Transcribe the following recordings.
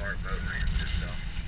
smart boat man yourself.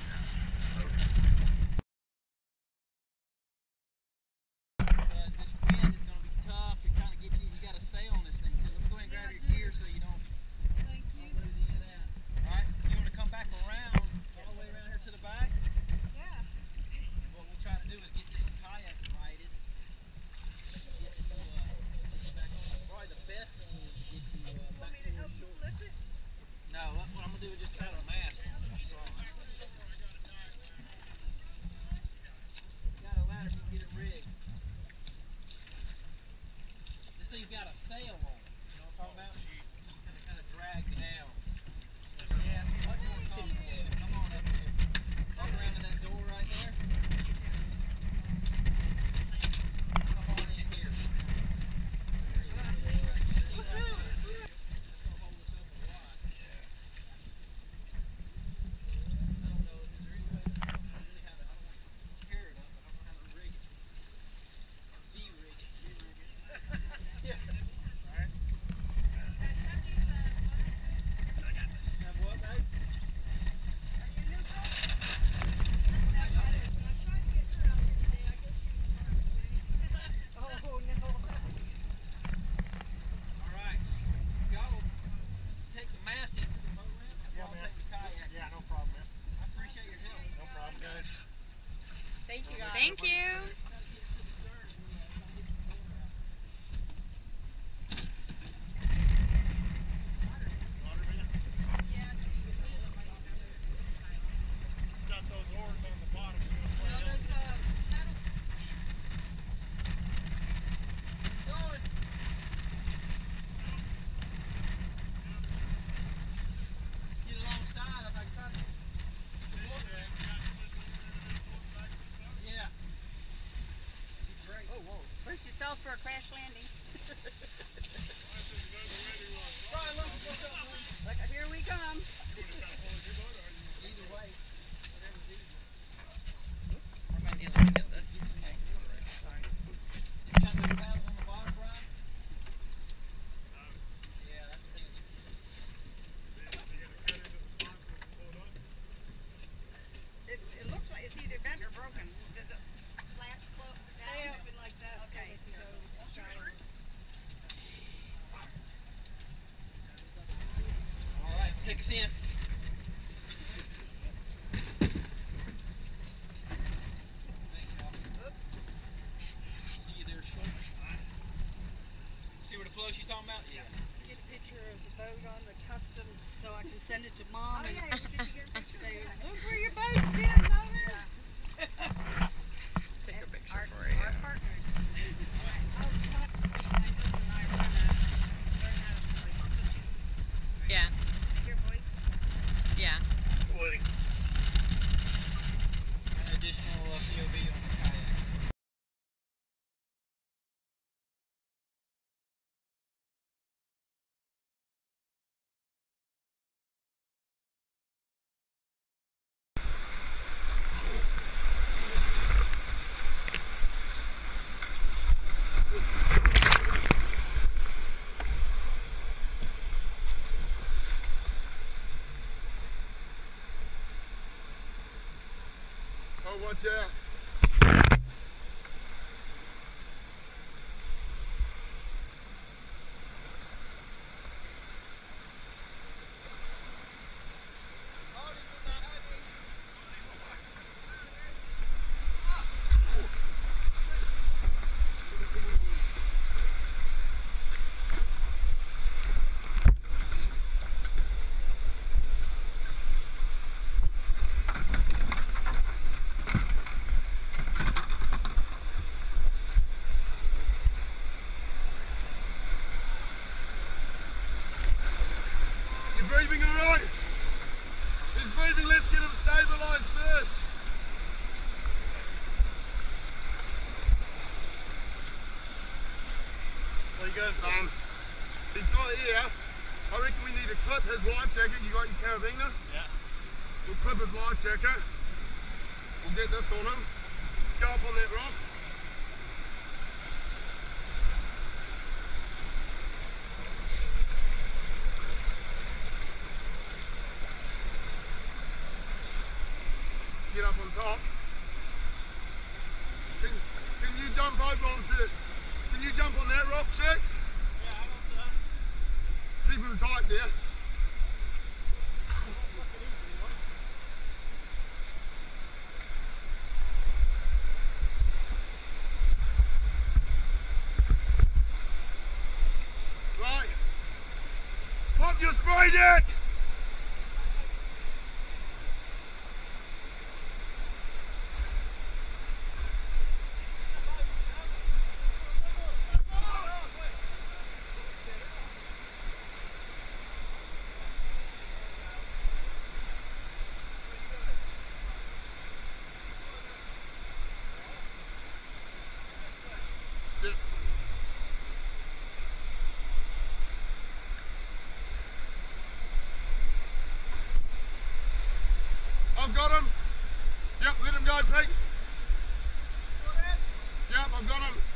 crash landing. seeing Yeah. Watch out. He's um, he's not here. I reckon we need to clip his life jacket. You got your carabiner? Yeah. We'll clip his life jacket. We'll get this on him. Go up on that rock. six? Yeah, I got that. Keep him tight there. I've got him. Yep, let him go, Pete. Yep, I've got him.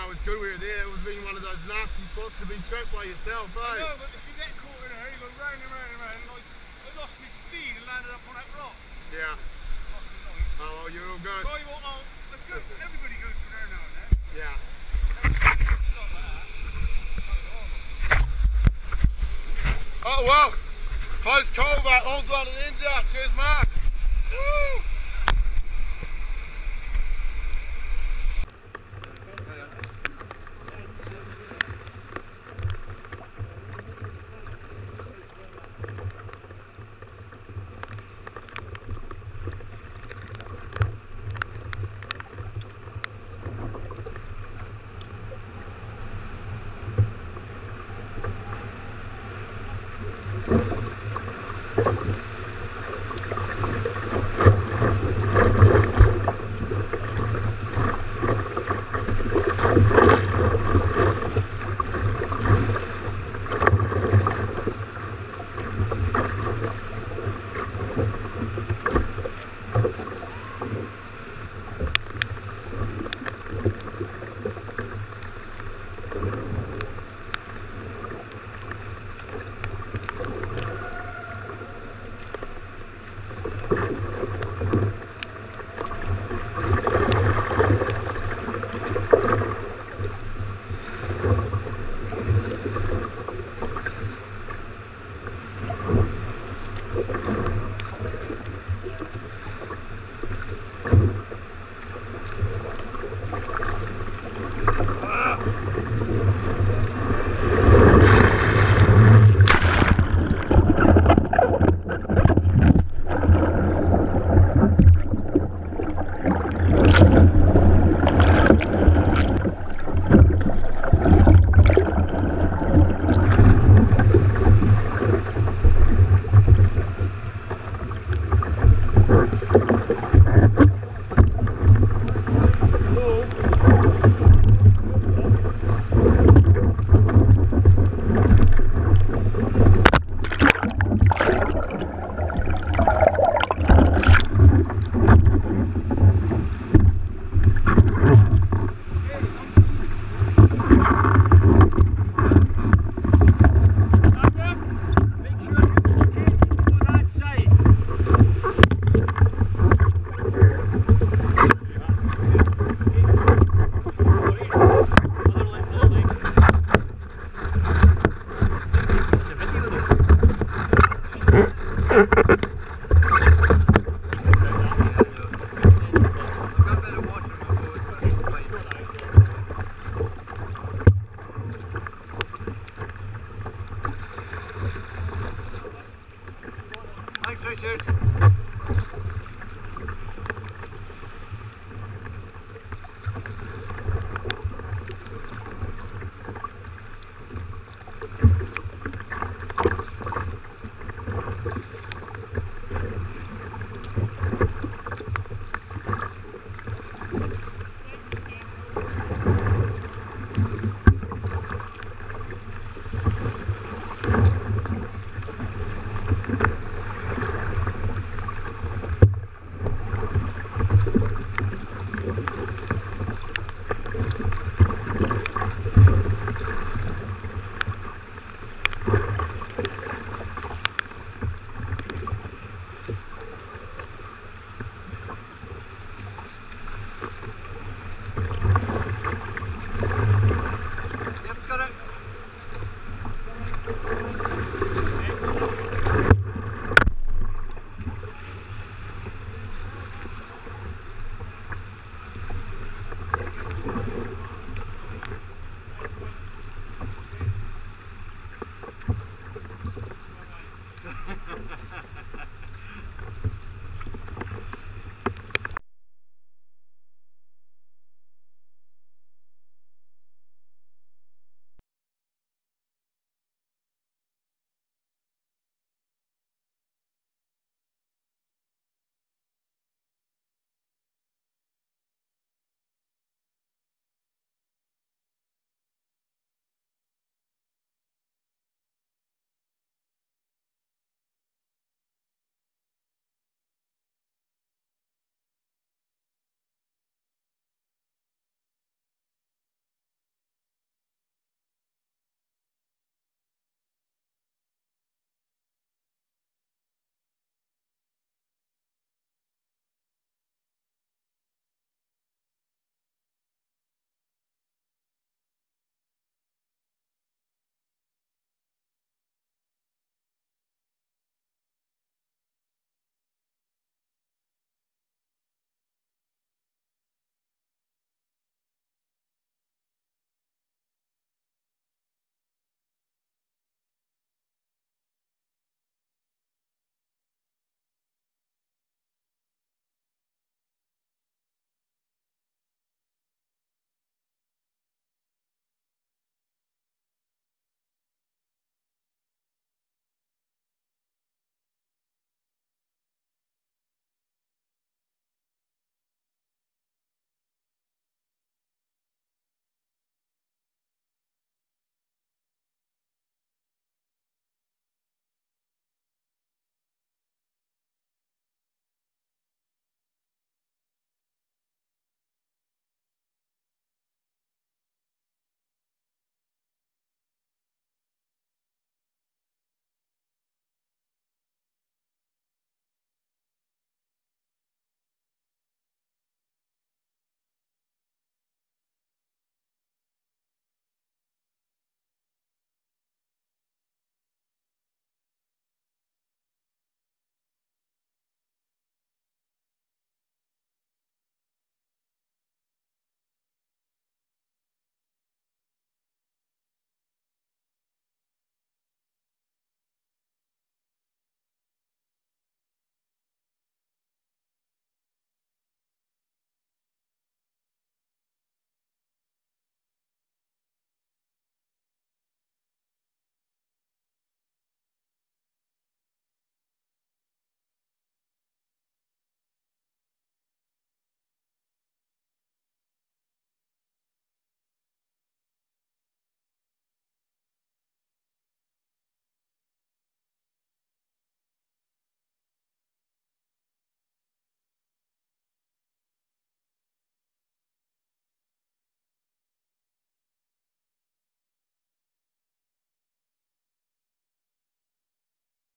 Yeah, no, it's good we were there. It was being one of those nasty spots to be trapped by yourself, eh? know, but if you get caught in there, you go round and round and round. And I, I lost my speed and landed up on that rock. Yeah. Oh, well, you're all good. You what, I'll, good, everybody goes through there now and then. Yeah. Oh, well. Close call, but all's well and ends out. Cheers, Mark. Woo! Thank you. Richard.